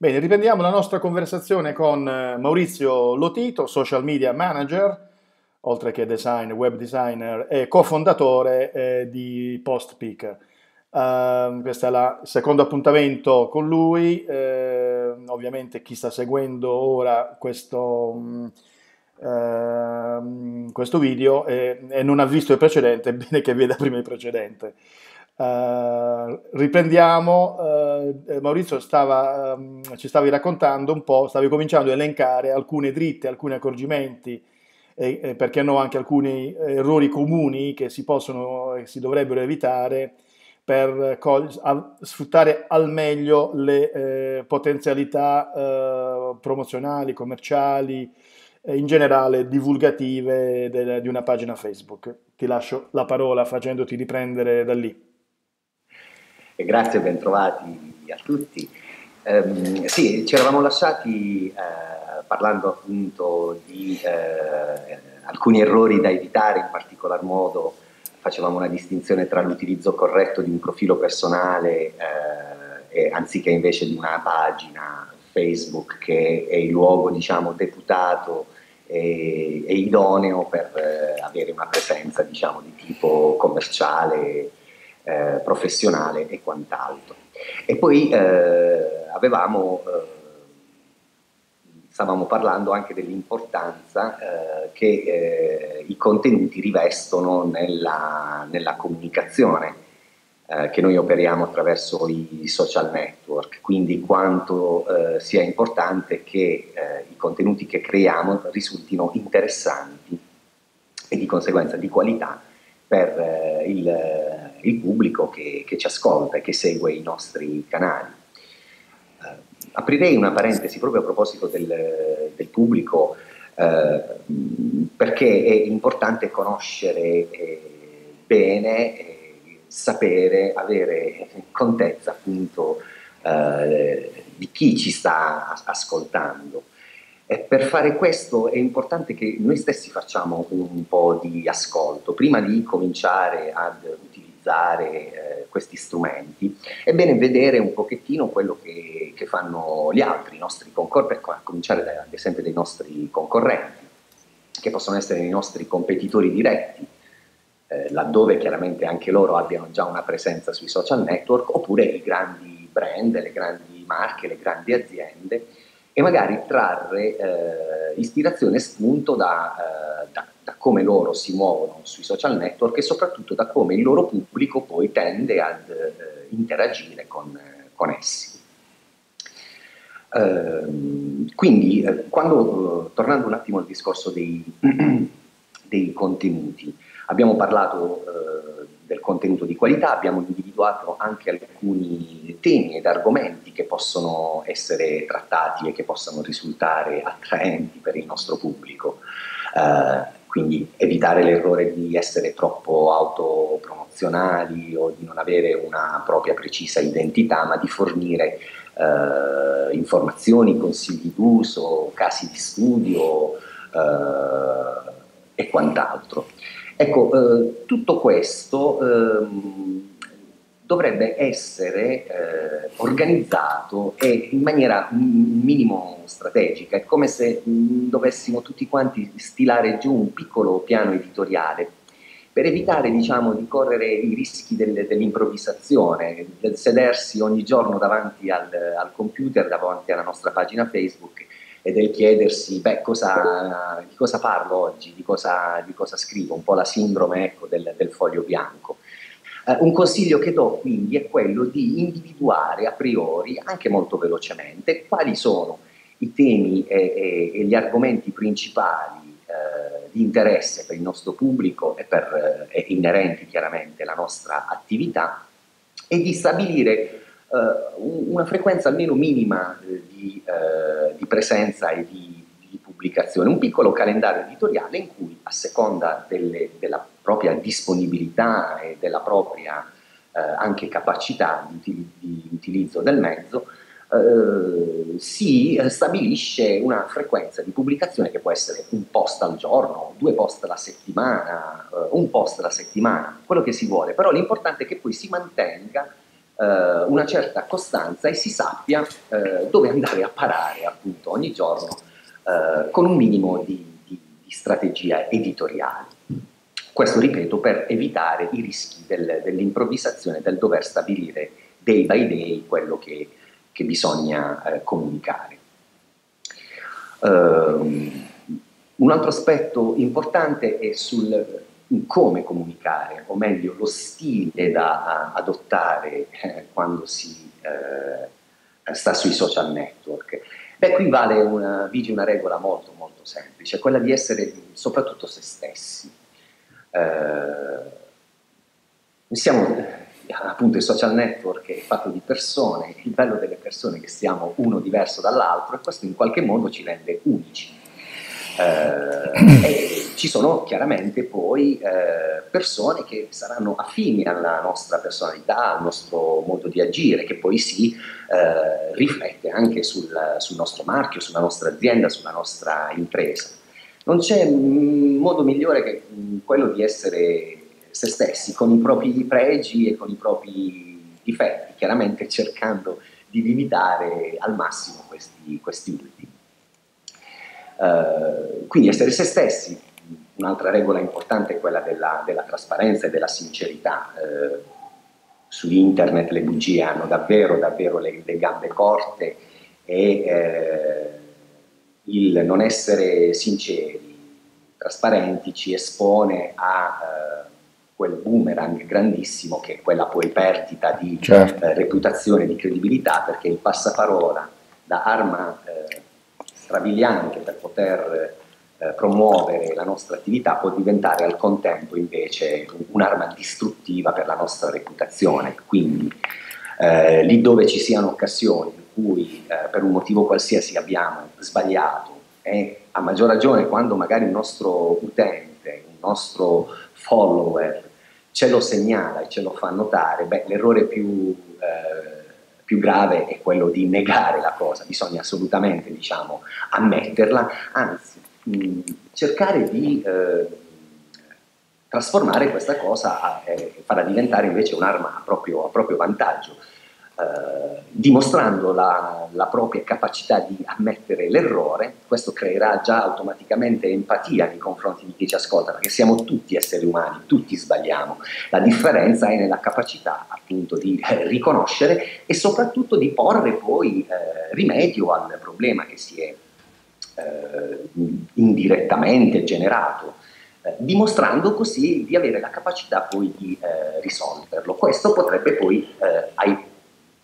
Bene, riprendiamo la nostra conversazione con eh, Maurizio Lotito, social media manager, oltre che design, web designer e cofondatore eh, di PostPeak. Uh, questo è il secondo appuntamento con lui, eh, ovviamente chi sta seguendo ora questo, uh, questo video e, e, non ha visto il precedente, è bene che veda prima il precedente. Uh, riprendiamo, uh, Maurizio stava, um, ci stavi raccontando un po', stavi cominciando a elencare alcune dritte, alcuni accorgimenti e, e perché no anche alcuni errori comuni che si possono e si dovrebbero evitare per col- sfruttare al meglio le eh, potenzialità eh, promozionali, commerciali, e in generale divulgative de- di una pagina Facebook. Ti lascio la parola facendoti riprendere da lì. E grazie, bentrovati a tutti. Um, sì, ci eravamo lasciati uh, parlando appunto di uh, alcuni errori da evitare, in particolar modo facevamo una distinzione tra l'utilizzo corretto di un profilo personale uh, e, anziché invece di una pagina Facebook che è il luogo diciamo deputato e, e idoneo per avere una presenza diciamo di tipo commerciale eh, professionale e quant'altro. E poi eh, avevamo, eh, stavamo parlando anche dell'importanza eh, che eh, i contenuti rivestono nella, nella comunicazione che noi operiamo attraverso i social network, quindi quanto sia importante che i contenuti che creiamo risultino interessanti e di conseguenza di qualità per il il pubblico che, che, ci ascolta e che segue i nostri canali. Eh, aprirei una parentesi proprio a proposito del, del pubblico, eh, perché è importante conoscere eh, bene, sapere, avere contezza appunto eh, di chi ci sta ascoltando. E per fare questo è importante che noi stessi facciamo un po' di ascolto prima di cominciare ad utilizzare eh, questi strumenti, è bene vedere un pochettino quello che, che fanno gli altri, i nostri concorrenti, a cominciare ad esempio dai nostri concorrenti, che possono essere i nostri competitori diretti, eh, laddove chiaramente anche loro abbiano già una presenza sui social network, oppure i grandi brand, le grandi marche, le grandi aziende, e magari trarre eh, ispirazione e spunto da, eh, da da come loro si muovono sui social network e soprattutto da come il loro pubblico poi tende ad eh, interagire con, eh, con essi. Uh, quindi, eh, quando, uh, tornando un attimo al discorso dei, dei contenuti, abbiamo parlato uh, del contenuto di qualità, abbiamo individuato anche alcuni temi ed argomenti che possono essere trattati e che possano risultare attraenti per il nostro pubblico. Quindi evitare l'errore di essere troppo autopromozionali o di non avere una propria precisa identità, ma di fornire eh, informazioni, consigli d'uso, casi di studio eh, e quant'altro. Ecco, eh, tutto questo ehm, dovrebbe essere eh, organizzato e in maniera un minimo strategica. È come se mh, dovessimo tutti quanti stilare giù un piccolo piano editoriale per evitare diciamo, di correre i rischi del, dell'improvvisazione, del sedersi ogni giorno davanti al, al, computer, davanti alla nostra pagina Facebook e del chiedersi beh, cosa, di cosa parlo oggi, di cosa, di cosa, scrivo, un po' la sindrome ecco, del, del foglio bianco. Eh, un consiglio che do quindi è quello di individuare a priori, anche molto velocemente, quali sono i temi e, e, e gli argomenti principali eh, di interesse per il nostro pubblico e, per, eh, inerenti chiaramente alla nostra attività e di stabilire eh, una frequenza almeno minima eh, di, eh, di presenza e di, di, pubblicazione, un piccolo calendario editoriale in cui a seconda delle, della propria disponibilità e della propria eh, anche capacità di, di, utilizzo del mezzo, eh, si stabilisce una frequenza di pubblicazione che può essere un post al giorno, due post alla settimana, eh, un post alla settimana, quello che si vuole, però l'importante è che poi si mantenga eh, una certa costanza e si sappia eh, dove andare a parare appunto ogni giorno eh, con un minimo di, di, di, strategia editoriale. Questo, ripeto, per evitare i rischi del, dell'improvvisazione, del dover stabilire day by day quello che, che bisogna eh, comunicare. Um, un altro aspetto importante è sul come comunicare, o meglio lo stile da adottare eh, quando si eh, sta sui social network. Beh, qui vale una, vige una regola molto molto semplice, quella di essere soprattutto se stessi. Eh, siamo appunto il social network è fatto di persone, il bello delle persone che siamo uno diverso dall'altro e questo in qualche modo ci rende unici. Eh, ci sono chiaramente poi eh, persone che saranno affini alla nostra personalità, al nostro modo di agire, che poi si eh, riflette anche sul, sul, nostro marchio, sulla nostra azienda, sulla nostra impresa. Non c'è modo migliore che quello di essere se stessi, con i propri pregi e con i propri difetti, chiaramente cercando di limitare al massimo questi, questi ultimi. Uh, quindi essere se stessi, un'altra regola importante è quella della, della trasparenza e della sincerità. Uh, su internet le bugie hanno davvero, davvero le, le gambe corte e eh, il non essere sinceri, trasparenti ci espone a eh, quel boomerang grandissimo che è quella poi perdita di certo. eh, reputazione, di credibilità, perché il passaparola da arma eh, strabiliante per poter eh, promuovere la nostra attività può diventare al contempo invece un'arma distruttiva per la nostra reputazione. Quindi eh, lì dove ci siano occasioni cui eh, per un motivo qualsiasi abbiamo sbagliato. E a maggior ragione quando magari un nostro utente, un nostro follower ce lo segnala e ce lo fa notare, beh, l'errore più eh, più grave è quello di negare la cosa, bisogna assolutamente diciamo, ammetterla, anzi mh, cercare di eh, trasformare questa cosa e eh, farla diventare invece un'arma a proprio, a proprio vantaggio. Eh, dimostrando la, la, propria capacità di ammettere l'errore, questo creerà già automaticamente empatia nei confronti di chi ci ascolta, perché siamo tutti esseri umani, tutti sbagliamo. La differenza è nella capacità appunto di eh, riconoscere e soprattutto di porre poi eh, rimedio al problema che si è eh, indirettamente generato eh, dimostrando così di avere la capacità poi di eh, risolverlo. Questo potrebbe poi eh,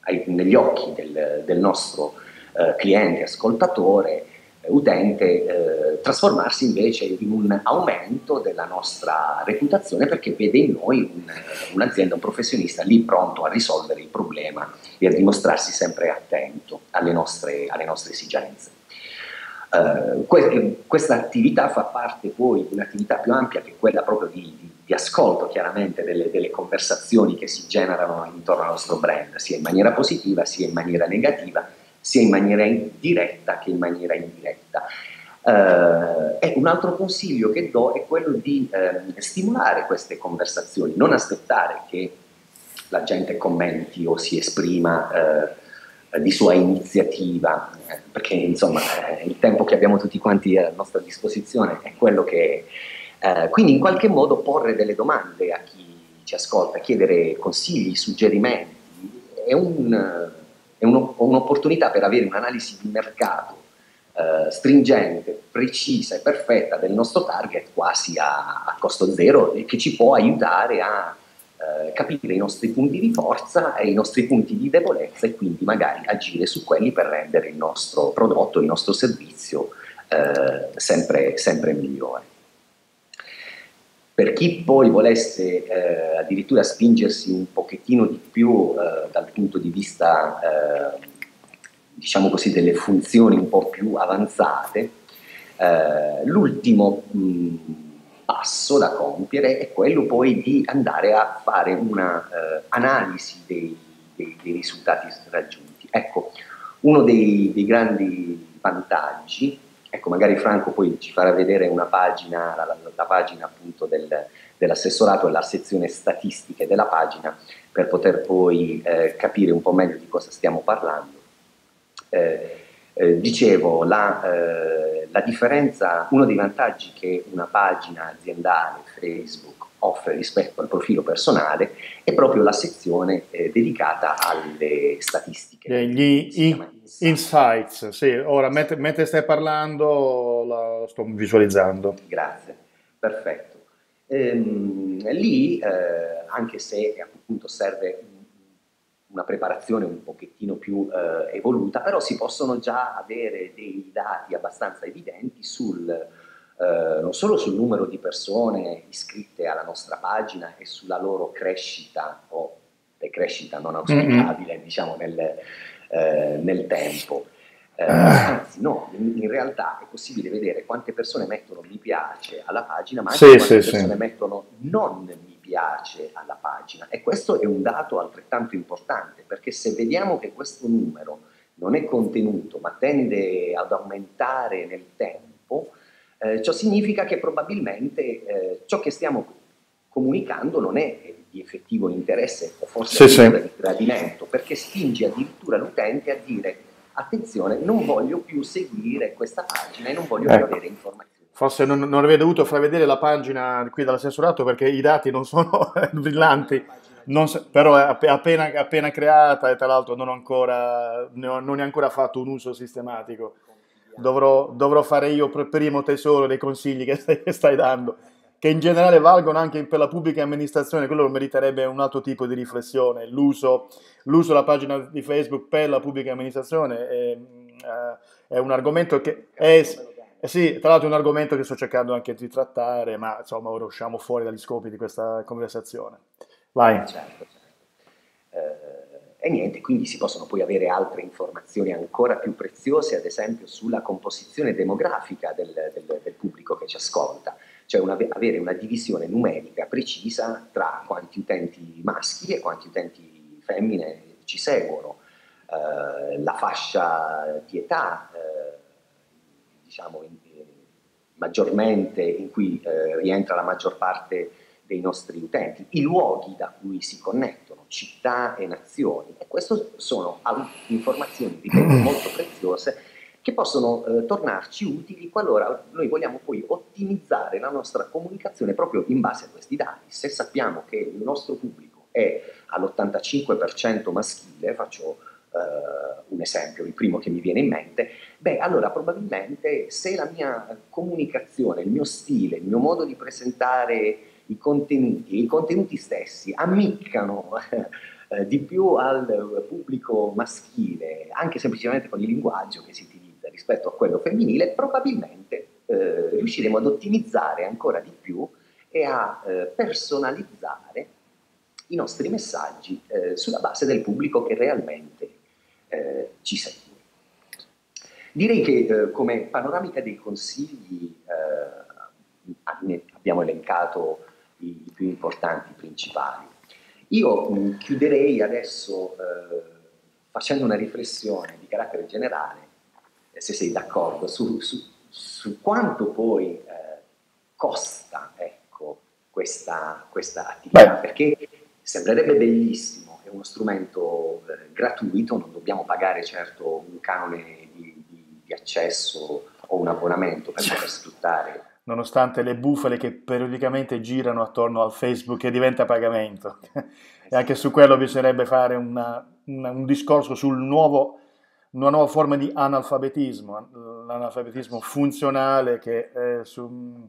ai, negli occhi del, del nostro eh, cliente, ascoltatore, eh, utente, eh, trasformarsi invece in un aumento della nostra reputazione perché vede in noi un, un'azienda, un professionista lì pronto a risolvere il problema e a dimostrarsi sempre attento alle nostre, alle nostre esigenze. Uh, que- questa attività fa parte poi di un'attività più ampia che è quella proprio di, di di ascolto chiaramente delle, delle, conversazioni che si generano intorno al nostro brand, sia in maniera positiva, sia in maniera negativa, sia in maniera diretta che in maniera indiretta. Ecco, un altro consiglio che do è quello di uh, stimolare queste conversazioni, non aspettare che la gente commenti o si esprima uh, di sua iniziativa, perché insomma il tempo che abbiamo tutti quanti a nostra disposizione è quello che eh, quindi in qualche modo porre delle domande a chi ci ascolta, chiedere consigli, suggerimenti, è, un, è uno, un'opportunità per avere un'analisi di mercato eh, stringente, precisa e perfetta del nostro target quasi a, a costo zero e che ci può aiutare a eh, capire i nostri punti di forza e i nostri punti di debolezza e quindi magari agire su quelli per rendere il nostro prodotto, il nostro servizio eh, sempre, sempre migliore. Per chi poi volesse eh, addirittura spingersi un pochettino di più eh, dal punto di vista, eh, diciamo così, delle funzioni un po' più avanzate, eh, l'ultimo mh, passo da compiere è quello poi di andare a fare un'analisi eh, dei, dei, dei, risultati raggiunti. Ecco, uno dei, dei grandi vantaggi ecco, magari Franco poi ci farà vedere una pagina, la, la, la pagina appunto del, dell'assessorato e la sezione statistiche della pagina per poter poi eh, capire un po' meglio di cosa stiamo parlando. Eh, eh, dicevo, la, eh, la, differenza, uno dei vantaggi che una pagina aziendale Facebook offre rispetto al profilo personale è proprio la sezione eh, dedicata alle statistiche. Gli insights, sì, ora mentre, mentre stai parlando la sto visualizzando. Grazie, perfetto. Ehm, lì, eh, anche se appunto serve una preparazione un pochettino più eh, evoluta, però si possono già avere dei dati abbastanza evidenti sul, eh, non solo sul numero di persone iscritte alla nostra pagina e sulla loro crescita o decrescita non auspicabile, mm-hmm. diciamo, nel, eh, nel tempo. Eh, anzi, no, in, in, realtà è possibile vedere quante persone mettono mi piace alla pagina, ma anche sì, quante sì, persone sì. mettono non mi piace alla pagina. E questo è un dato altrettanto importante, perché se vediamo che questo numero non è contenuto, ma tende ad aumentare nel tempo, eh, ciò significa che probabilmente eh, ciò che stiamo comunicando non è di effettivo interesse o forse sì, di gradimento, perché spinge addirittura l'utente a dire attenzione, non voglio più seguire questa pagina e non voglio ecco. più avere informazioni. Forse non, non avrei dovuto fravedere la pagina qui dall'assessorato perché i dati non sono brillanti, non, però è appena, appena, creata e tra l'altro non, ancora, non è ancora fatto un uso sistematico. Dovrò, dovrò fare io per primo tesoro dei consigli che stai, che stai dando che in generale valgono anche per la pubblica amministrazione, quello meriterebbe un altro tipo di riflessione. L'uso, l'uso della pagina di Facebook per la pubblica amministrazione è, uh, è un argomento che è, eh sì, tra l'altro è un argomento che sto cercando anche di trattare, ma insomma ora usciamo fuori dagli scopi di questa conversazione. Vai. Certo, certo. Eh, e niente, quindi si possono poi avere altre informazioni ancora più preziose, ad esempio sulla composizione demografica del, del, del pubblico che ci ascolta cioè una, avere una divisione numerica precisa tra quanti utenti maschi e quanti utenti femmine ci seguono, eh, la fascia di età, eh, diciamo in, in, maggiormente in cui eh, rientra la maggior parte dei nostri utenti, i luoghi da cui si connettono, città e nazioni. E queste sono informazioni, ripeto, molto preziose che possono eh, tornarci utili qualora noi vogliamo poi ottimizzare la nostra comunicazione proprio in base a questi dati. Se sappiamo che il nostro pubblico è all'85% maschile, faccio eh, un esempio, il primo che mi viene in mente, beh allora probabilmente se la mia comunicazione, il mio stile, il mio modo di presentare i contenuti, i contenuti stessi ammiccano eh, di più al pubblico maschile, anche semplicemente con il linguaggio che si utilizza, rispetto a quello femminile, probabilmente eh, riusciremo ad ottimizzare ancora di più e a personalizzare i nostri messaggi sulla base del pubblico che realmente eh, ci segue. Direi che eh, come panoramica dei consigli eh, abbiamo elencato i, i, più importanti, i principali. Io mh, chiuderei adesso facendo una riflessione di carattere generale se sei d'accordo, su, su, su quanto poi eh, costa ecco, questa, questa, attività, Beh. perché sembrerebbe bellissimo, è uno strumento eh, gratuito, non dobbiamo pagare certo un canone di, di, di accesso o un abbonamento per poter sfruttare. Nonostante le bufale che periodicamente girano attorno al Facebook che diventa pagamento. e anche su quello bisognerebbe fare una, una, un discorso sul nuovo una nuova forma di analfabetismo, l'analfabetismo funzionale che, su,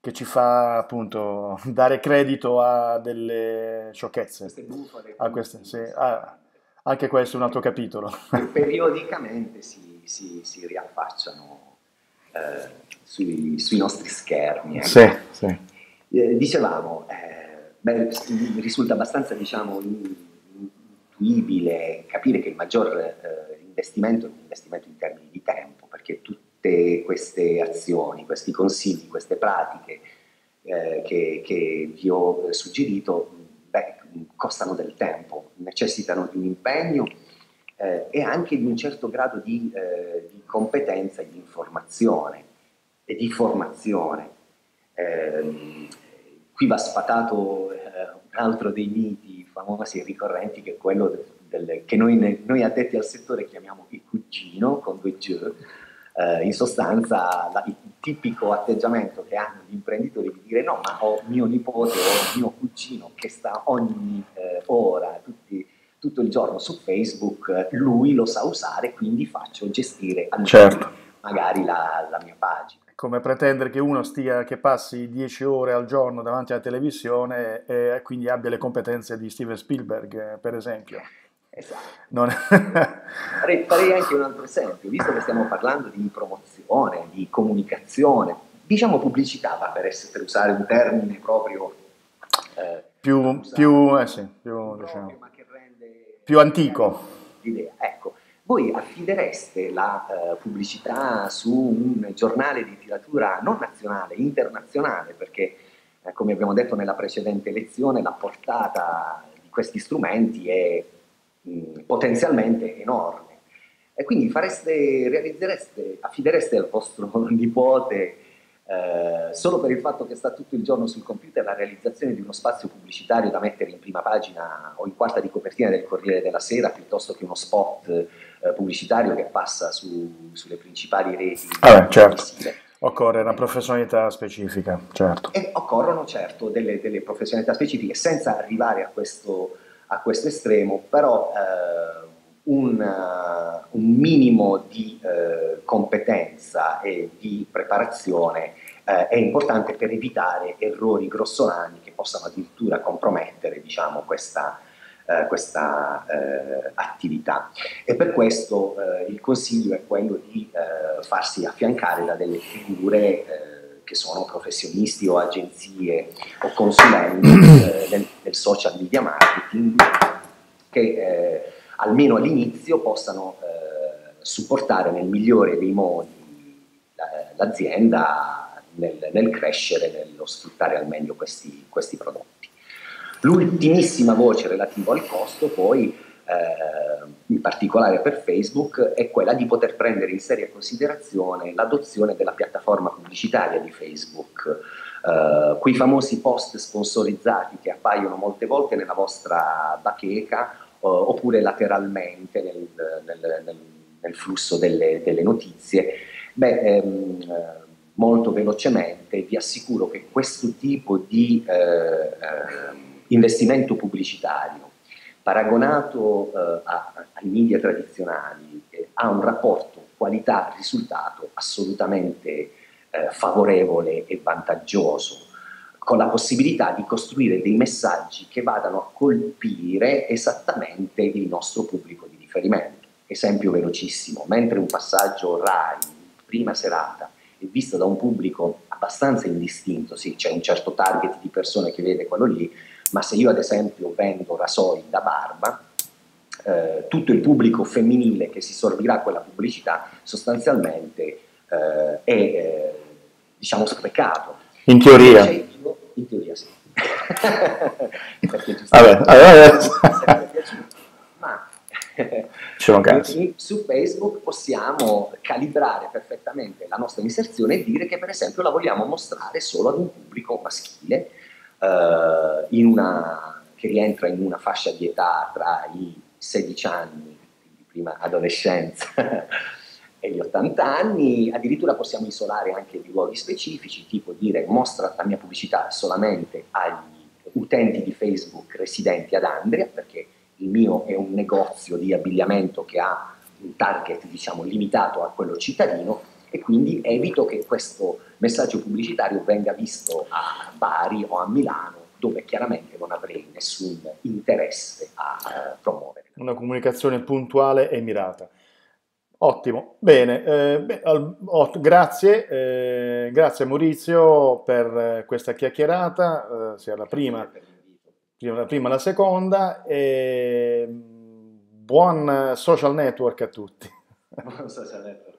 che, ci fa appunto dare credito a delle sciocchezze. Queste bufale. A queste, sì, ah, anche questo è un altro capitolo. Periodicamente si, si, si riaffacciano eh, sui, sui, nostri schermi. Ecco. Sì, sì. Eh, dicevamo, eh, beh, risulta abbastanza diciamo, intuibile capire che il maggior eh, investimento è un investimento in termini di tempo, perché tutte queste azioni, questi consigli, queste pratiche eh, che, che, vi ho suggerito, beh, costano del tempo, necessitano di un impegno eh, e anche di un certo grado di, eh, di competenza e di informazione e di formazione. Eh, qui va sfatato eh, un altro dei miti famosi e ricorrenti che è quello del, del, che noi, noi, addetti al settore chiamiamo il cugino con due G, eh, in sostanza la, il tipico atteggiamento che hanno gli imprenditori di dire no ma ho mio nipote o mio cugino che sta ogni eh, ora tutti, tutto il giorno su Facebook, lui lo sa usare quindi faccio gestire certo. magari la, la mia pagina come pretendere che uno stia, che passi 10 ore al giorno davanti alla televisione e quindi abbia le competenze di Steven Spielberg, per esempio. Esatto. Non... farei, farei, anche un altro esempio, visto che stiamo parlando di promozione, di comunicazione, diciamo pubblicità, va per, essere, per usare un termine proprio... Eh, più, più, eh sì, più, diciamo, più antico. L'idea. Ecco, voi affidereste la uh, pubblicità su un giornale di tiratura non nazionale, internazionale, perché eh, come abbiamo detto nella precedente lezione la portata di questi strumenti è mh, potenzialmente enorme. E quindi fareste, realizzereste, affidereste al vostro nipote eh, solo per il fatto che sta tutto il giorno sul computer la realizzazione di uno spazio pubblicitario da mettere in prima pagina o in quarta di copertina del Corriere della Sera piuttosto che uno spot eh, pubblicitario che passa su, sulle principali reti. Ah, certo. Occorre una professionalità specifica, certo. E occorrono certo delle, delle professionalità specifiche senza arrivare a questo, a questo estremo, però eh, un, uh, un, minimo di uh, competenza e di preparazione uh, è importante per evitare errori grossolani che possano addirittura compromettere diciamo, questa, questa attività. E per questo il consiglio è quello di farsi affiancare da delle figure che sono professionisti o agenzie o consulenti del, del, social media marketing che almeno all'inizio possano eh, supportare nel migliore dei modi l'azienda nel, nel, crescere, nello sfruttare al meglio questi, questi prodotti. L'ultimissima voce relativa al costo poi eh, in particolare per Facebook, è quella di poter prendere in seria considerazione l'adozione della piattaforma pubblicitaria di Facebook. Eh, quei famosi post sponsorizzati che appaiono molte volte nella vostra bacheca oppure lateralmente nel, nel, nel, nel flusso delle, delle, notizie. Beh, ehm, molto velocemente vi assicuro che questo tipo di eh, investimento pubblicitario paragonato eh, a, ai media tradizionali eh, ha un rapporto qualità-risultato assolutamente eh, favorevole e vantaggioso con la possibilità di costruire dei messaggi che vadano a colpire esattamente il nostro pubblico di riferimento. Esempio velocissimo, mentre un passaggio RAI, prima serata, è visto da un pubblico abbastanza indistinto, sì, c'è un certo target di persone che vede quello lì, ma se io ad esempio vendo rasoi da barba, eh, tutto il pubblico femminile che si sorbirà quella pubblicità sostanzialmente eh, è eh, diciamo sprecato. In teoria. In teoria sì. Perché vabbè, vabbè. ma su Facebook possiamo calibrare perfettamente la nostra inserzione e dire che per esempio la vogliamo mostrare solo ad un pubblico maschile eh, una, che rientra in una fascia di età tra i 16 anni, prima adolescenza, e gli 80 anni, addirittura possiamo isolare anche dei luoghi specifici, tipo dire mostra la mia pubblicità solamente agli utenti di Facebook residenti ad Andria, perché il mio è un negozio di abbigliamento che ha un target diciamo limitato a quello cittadino e quindi evito che questo messaggio pubblicitario venga visto a Bari o a Milano dove chiaramente non avrei nessun interesse a uh, promuovere. Una comunicazione puntuale e mirata. Ottimo, bene, eh, beh, ot- grazie, eh, grazie Maurizio per eh, questa chiacchierata, eh, sia la prima, la prima la seconda, e buon social network a tutti. Buon social network.